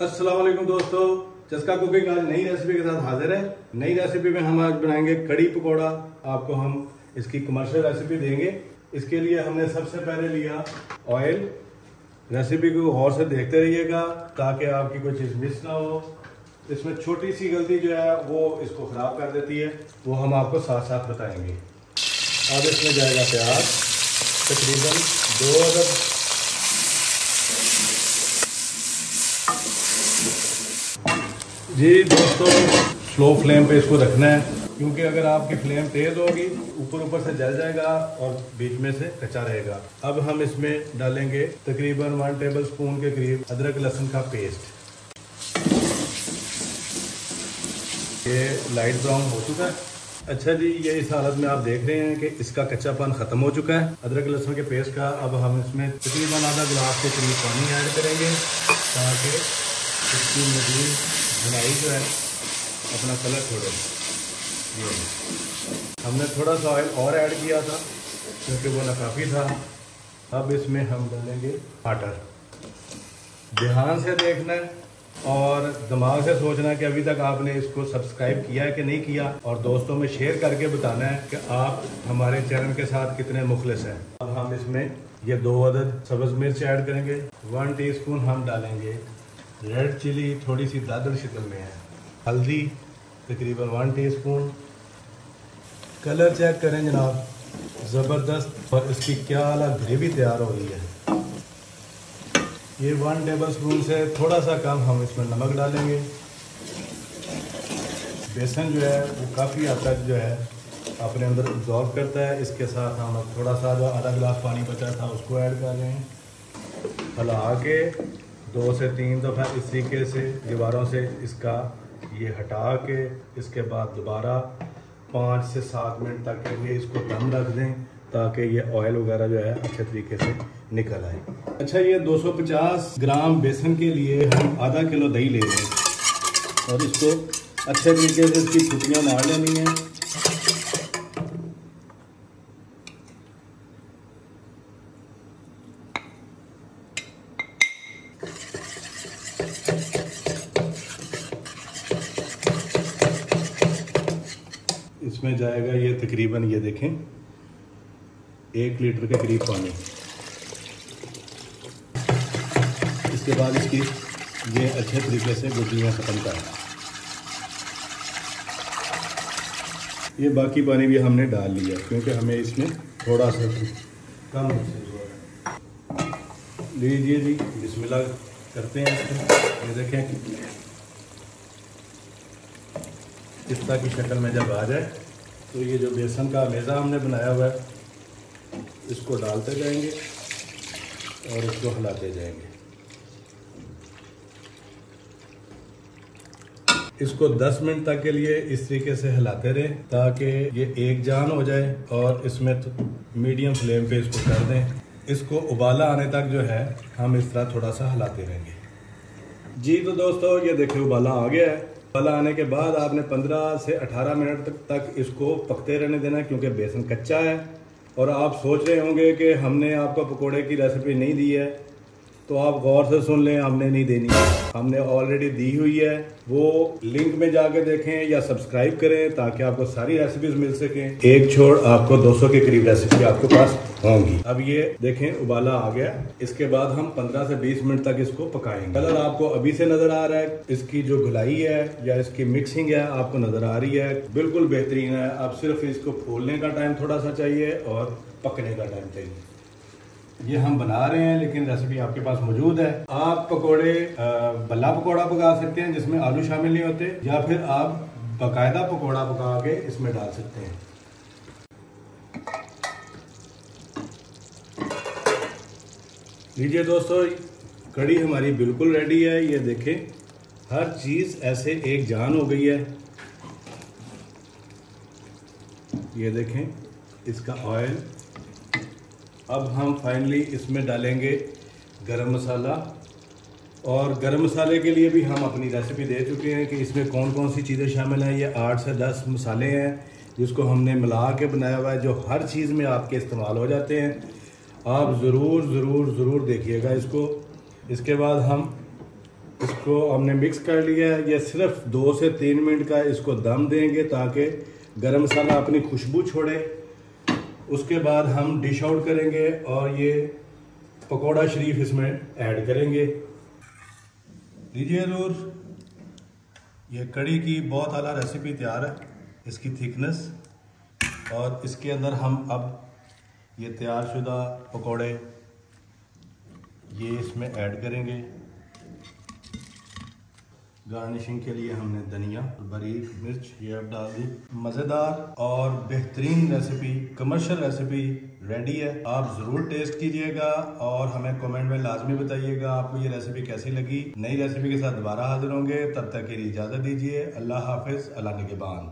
वालेकुम दोस्तों। चस्का कुकिंग आज नई रेसिपी के साथ हाजिर है। नई रेसिपी में हम आज बनाएँगे कड़ी पकौड़ा। आपको हम इसकी कमर्शियल रेसिपी देंगे। इसके लिए हमने सबसे पहले लिया ऑयल रेसिपी को गौर से देखते रहिएगा, ताकि आपकी कोई चीज़ मिस ना हो। इसमें छोटी सी गलती जो है, वो इसको ख़राब कर देती है। वो हम आपको साथ साथ बताएँगे। अब इसमें जाएगा प्याज। तकरीबन दो अदद जी दोस्तों स्लो फ्लेम पे इसको रखना है, क्योंकि अगर आपकी फ्लेम तेज़ होगी, ऊपर ऊपर से जल जाएगा और बीच में से कच्चा रहेगा। अब हम इसमें डालेंगे तकरीबन वन टेबल स्पून के करीब अदरक लहसुन का पेस्ट ये लाइट ब्राउन हो चुका है। अच्छा जी, ये इस हालत में आप देख रहे हैं कि इसका कच्चापन ख़त्म हो चुका है। अदरक लहसुन के पेस्ट का अब हम इसमें तकरीबन आधा गिलास के करीब पानी ऐड करेंगे, ताकि इसकी मजीद बुनाई जो है, अपना कलर छोड़े। ये हमने थोड़ा सा ऑयल और ऐड किया था, क्योंकि वो काफ़ी था। अब इसमें हम डालेंगे मटर ध्यान से देखना है और दिमाग से सोचना कि अभी तक आपने इसको सब्सक्राइब किया है कि नहीं किया। और दोस्तों में शेयर करके बताना है कि आप हमारे चैनल के साथ कितने मुखलिस हैं। अब हम इसमें ये दो अदद सब्ज मिर्च ऐड करेंगे। वन टीस्पून हम डालेंगे रेड चिली थोड़ी सी दादर शिकल में है। हल्दी, तकरीबन वन टीस्पून कलर चेक करें जनाब। ज़बरदस्त, और इसकी क्या अलग ग्रेवी तैयार हो रही है। ये वन टेबल स्पून से थोड़ा सा कम हम इसमें नमक डालेंगे। बेसन जो है, वो काफ़ी हद तक जो है, अपने अंदर ऑब्जॉर्व करता है। इसके साथ हम थोड़ा सा जो आधा गिलास पानी बचा था, उसको ऐड कर रहे हैं। हला के दो से तीन दफ़ा इस तरीके से, दीवारों से इसका ये हटा के, इसके बाद दोबारा पाँच से सात मिनट तक के लिए इसको दम रख दें, ताकि ये ऑयल वगैरह जो है अच्छे तरीके से निकल आए। अच्छा ये 250 ग्राम बेसन के लिए हम आधा किलो दही ले लें और इसको अच्छे तरीके से इसकी छुट्टियाँ मार लेनी है। इसमें जाएगा, ये तकरीबन, ये देखें, एक लीटर के करीब पानी। इसके बाद इसकी, ये अच्छे तरीके से गुटलियाँ ख़त्म कर। ये बाकी पानी भी हमने डाल लिया, क्योंकि हमें इसमें थोड़ा सा कम लीजिए जी, बिस्मिल्लाह करते हैं इसमें ये देखें इस तरह की शक्ल में जब आ जाए तो ये जो बेसन का मेज़ा हमने बनाया हुआ है, इसको डालते जाएँगे और इसको हिलाते जाएँगे। इसको 10 मिनट तक के लिए इस तरीके से हिलाते रहें ताकि ये एक जान हो जाए और इसमें मीडियम फ्लेम पे इसको कर दें। इसको उबाला आने तक जो है, हम इस तरह थोड़ा सा हिलाते रहेंगे। जी तो दोस्तों, ये देखिए उबाला आ गया है। फल आने के बाद आपने 15 से 18 मिनट तक, तक इसको पकते रहने देना क्योंकि बेसन कच्चा है। और आप सोच रहे होंगे कि हमने आपको पकोड़े की रेसिपी नहीं दी है। तो आप गौर से सुन लें, हमने नहीं देनी। हमने ऑलरेडी दी हुई है। वो लिंक में जाके देखें या सब्सक्राइब करें ताकि आपको सारी रेसिपीज़ मिल सके। एक छोड़ आपको 200 के करीब रेसिपी आपके पास होंगी। अब ये देखें, उबाला आ गया। इसके बाद हम 15 से 20 मिनट तक इसको पकाएँगे। कलर आपको अभी से नज़र आ रहा है। इसकी जो गुलाई है या इसकी मिक्सिंग है, आपको नज़र आ रही है। बिल्कुल बेहतरीन है। अब सिर्फ़ इसको खोलने का टाइम थोड़ा सा चाहिए और पकने का टाइम चाहिए। ये हम बना रहे हैं, लेकिन रेसिपी आपके पास मौजूद है। आप पकोड़े बल्ला पकोड़ा पका सकते हैं, जिसमें आलू शामिल नहीं होते, या फिर आप बाकायदा पकोड़ा पका के इसमें डाल सकते हैं। लीजिए दोस्तों कड़ी हमारी बिल्कुल रेडी है। ये देखें, हर चीज़ ऐसे एक जान हो गई है। ये देखें, इसका ऑयल अब हम फाइनली इसमें डालेंगे गरम मसाला। और गरम मसाले के लिए भी हम अपनी रेसिपी दे चुके हैं कि इसमें कौन कौन सी चीज़ें शामिल हैं। ये आठ से दस मसाले हैं जिसको हमने मिला के बनाया हुआ है, जो हर चीज़ में आपके इस्तेमाल हो जाते हैं। आप ज़रूर ज़रूर ज़रूर देखिएगा इसको। इसके बाद हम इसको हमने मिक्स कर लिया है। ये सिर्फ़ दो से तीन मिनट का इसको दम देंगे ताकि गरम मसाला अपनी खुशबू छोड़े। उसके बाद हम डिश आउट करेंगे और ये पकौड़ा शरीफ इसमें ऐड करेंगे। लीजिए ज़रूर ये कड़ी की बहुत आला रेसिपी तैयार है, इसकी थिकनेस और इसके अंदर हम अब ये तैयार शुदा पकौड़े, ये इसमें ऐड करेंगे। गार्निशिंग के लिए हमने धनिया बरीक मिर्च ये अब डाल दी। मज़ेदार और बेहतरीन रेसिपी कमर्शियल रेसिपी रेडी है। आप ज़रूर टेस्ट कीजिएगा और हमें कमेंट में लाजमी बताइएगा आपको ये रेसिपी कैसी लगी। नई रेसिपी के साथ दोबारा हाजिर होंगे। तब तक के लिए इजाज़त दीजिए। अल्लाह हाफिज़। अल्लाह निगेबान